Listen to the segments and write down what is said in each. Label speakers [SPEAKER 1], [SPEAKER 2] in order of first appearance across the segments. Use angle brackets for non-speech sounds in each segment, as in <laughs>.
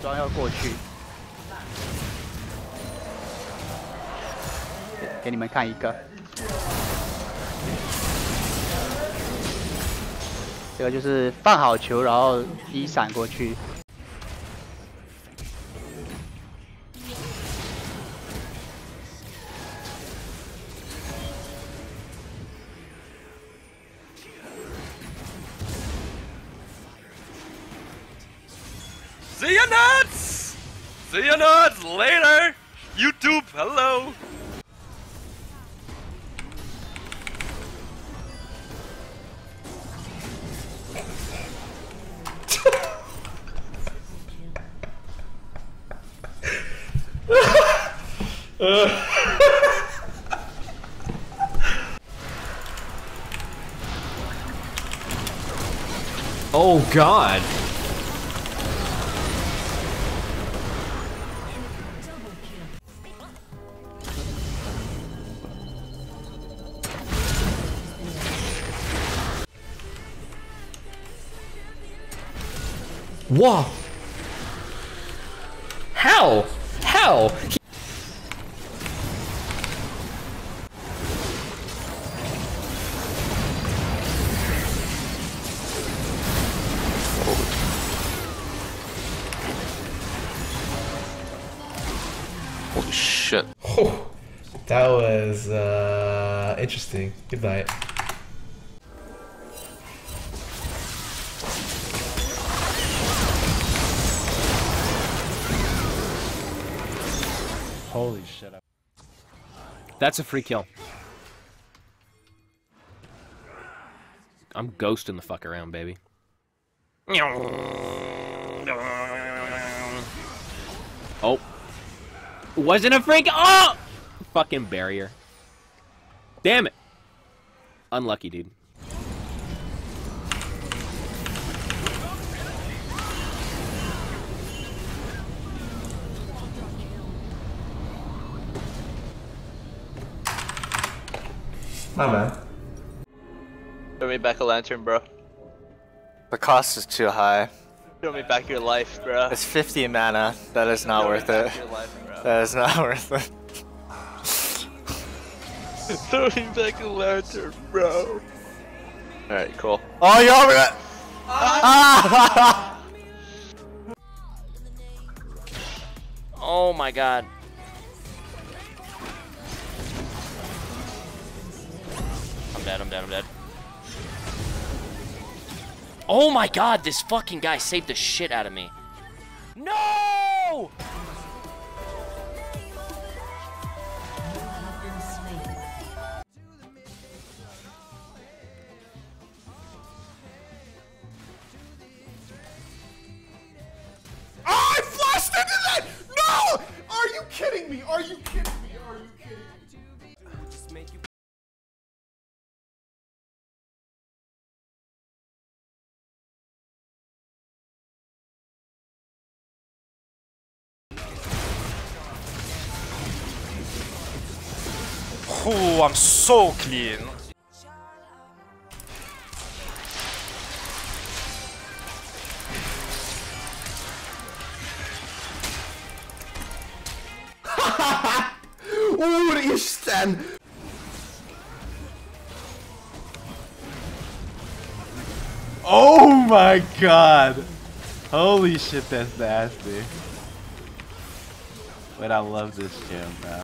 [SPEAKER 1] 装要过去，给你们看一个，这个就是放好球，然后一闪过去。
[SPEAKER 2] See you nuts! See you nuts later! YouTube, hello!
[SPEAKER 3] Oh god! Whoa! How? How?
[SPEAKER 2] Holy shit.
[SPEAKER 3] Oh, That was uh, interesting. Good night.
[SPEAKER 4] Holy shit. That's a free kill. I'm ghosting the fuck around, baby. Oh. Wasn't a freak. Oh! Fucking barrier. Damn it. Unlucky, dude.
[SPEAKER 3] My man.
[SPEAKER 5] Throw me back a lantern, bro.
[SPEAKER 6] The cost is too high.
[SPEAKER 5] Throw me back your life, bro.
[SPEAKER 6] It's 50 mana. That is not
[SPEAKER 5] Throw me
[SPEAKER 6] worth
[SPEAKER 5] back
[SPEAKER 6] it.
[SPEAKER 5] Your life, bro. <laughs>
[SPEAKER 6] That is not worth it. <laughs>
[SPEAKER 5] Throw me back a lantern, bro. Alright, cool.
[SPEAKER 6] Oh, you over it! Ah! <laughs>
[SPEAKER 7] Oh my god. I'm dead, I'm dead, I'm dead. Oh my god, this fucking guy saved the shit out of me. No!
[SPEAKER 3] I flashed into that! No! Are you kidding me? Are you kidding me?
[SPEAKER 2] Oh, I'm so clean.
[SPEAKER 3] Oeh, er is Stan!
[SPEAKER 4] Oh my god! Holy shit, that's nasty. But I love this gym, bro.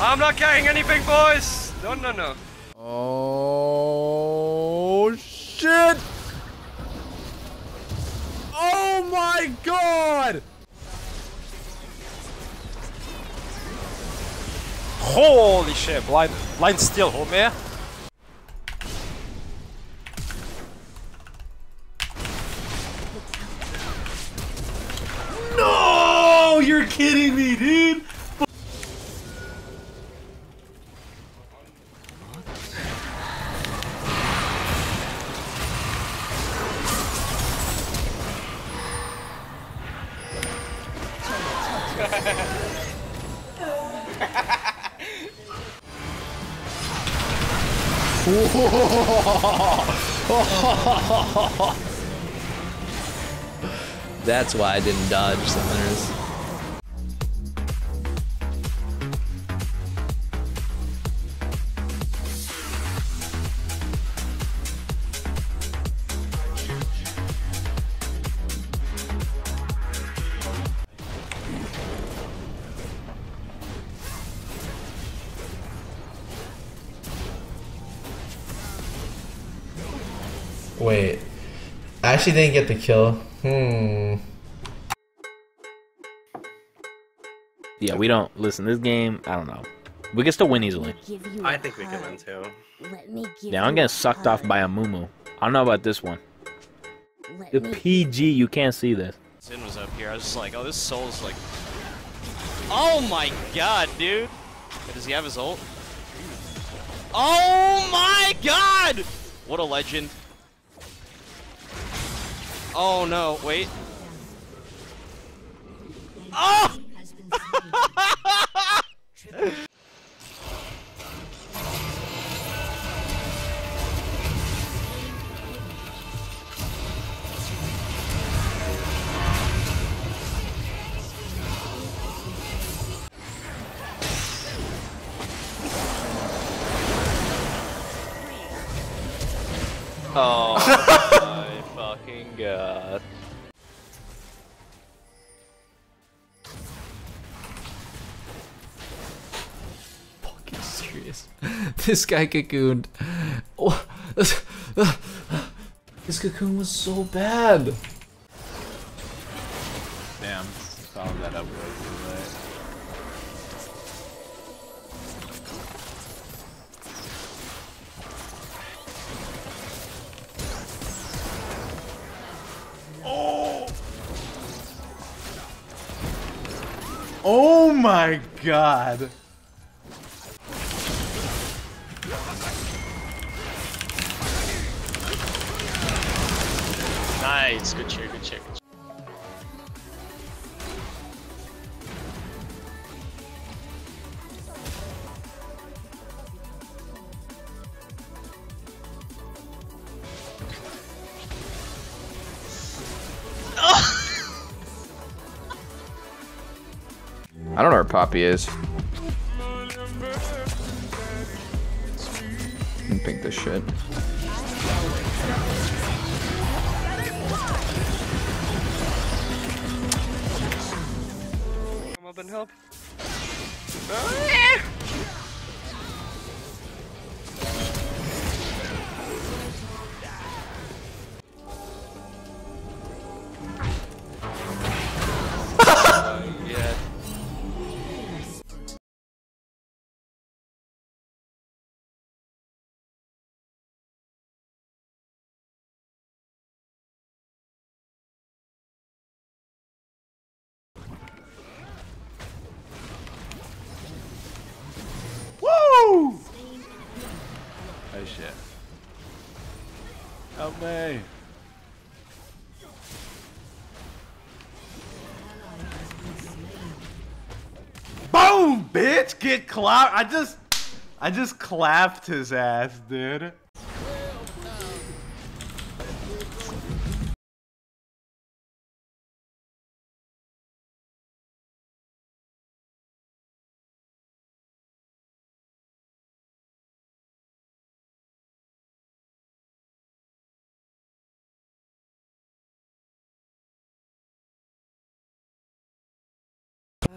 [SPEAKER 2] I'm not carrying anything, boys! No, no, no.
[SPEAKER 4] Oh shit! Oh my god!
[SPEAKER 2] Holy shit, blind, blind steal, homie.
[SPEAKER 4] No! You're kidding me, dude!
[SPEAKER 8] That's why I didn't dodge summoners. Wait. I actually didn't get the kill. Hmm. Yeah, we don't listen. This game, I don't know. We can still win easily.
[SPEAKER 2] I think we can win too.
[SPEAKER 8] Yeah, I'm getting sucked off by a Mumu. I don't know about this one. The PG, you can't see this.
[SPEAKER 5] Zin was up here. I was just like, oh, this soul's like. Oh my god, dude! Does he have his ult? Oh my god! What a legend. Oh no, wait. Oh! <laughs>
[SPEAKER 8] serious. <laughs> this guy cocooned. Oh, <sighs> this cocoon was so bad.
[SPEAKER 4] Damn, followed that up way too late. Oh my god!
[SPEAKER 9] Poppy is. I think this shit.
[SPEAKER 2] Come up and help. yeah.
[SPEAKER 4] Help me. Boom, bitch! Get clapped. I just, I just clapped his ass, dude.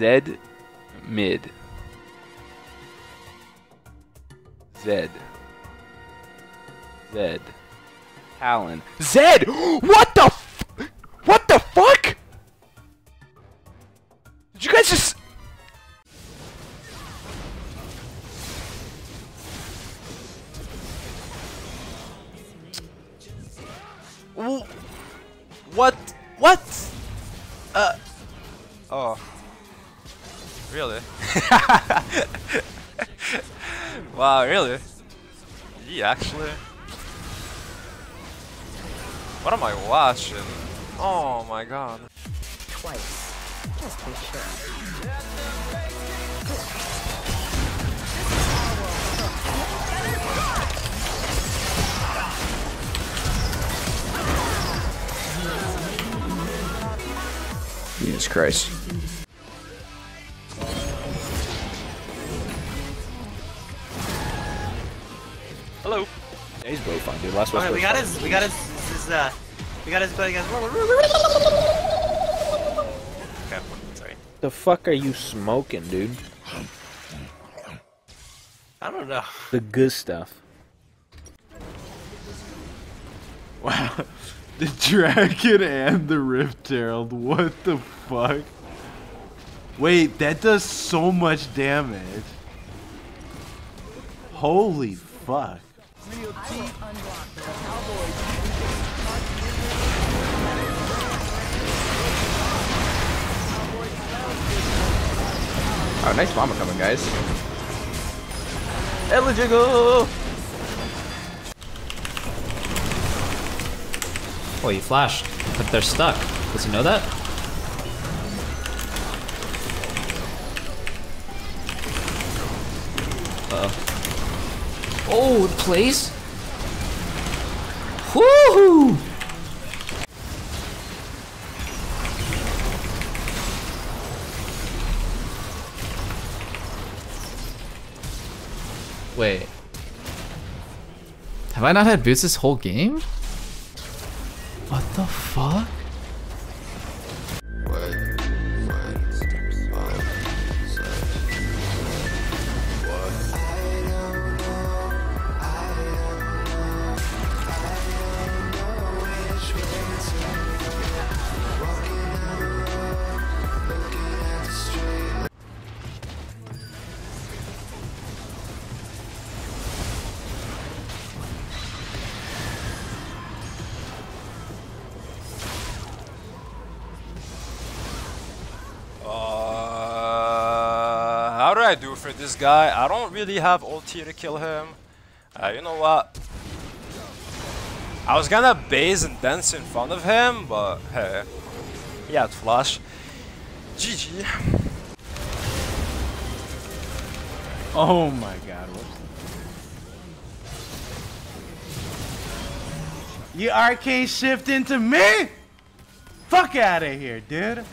[SPEAKER 9] Z mid. Z. Z. Talon. Z! What the f- What the fuck? Did you guys just-
[SPEAKER 2] What? What? Uh. Oh. Really? <laughs> wow, really? He actually? What am I watching? Oh my god.
[SPEAKER 10] Twice. Just to be sure.
[SPEAKER 11] Jesus Christ.
[SPEAKER 8] Dude. Last
[SPEAKER 12] Okay,
[SPEAKER 8] one's
[SPEAKER 12] we got his, we got his, his, uh, we got his buddy guys. Okay, sorry.
[SPEAKER 8] The fuck are you smoking, dude?
[SPEAKER 12] I don't know.
[SPEAKER 8] The good stuff. <laughs>
[SPEAKER 4] Wow. The dragon and the Rift Herald. What the fuck? Wait, that does so much damage. Holy fuck.
[SPEAKER 11] Oh, nice mama coming, guys.
[SPEAKER 1] Eligible.
[SPEAKER 13] Oh, you flashed, but they're stuck. Does he know that? Uh oh. Oh, the plays? Woohoo! Wait. Have I not had boots this whole game? What the fuck?
[SPEAKER 2] I do for this guy? I don't really have ulti to kill him. Uh, you know what? I was gonna base and dance in front of him, but hey, he had flash. GG.
[SPEAKER 4] Oh my god. You arcane shift into me? Fuck out of here, dude.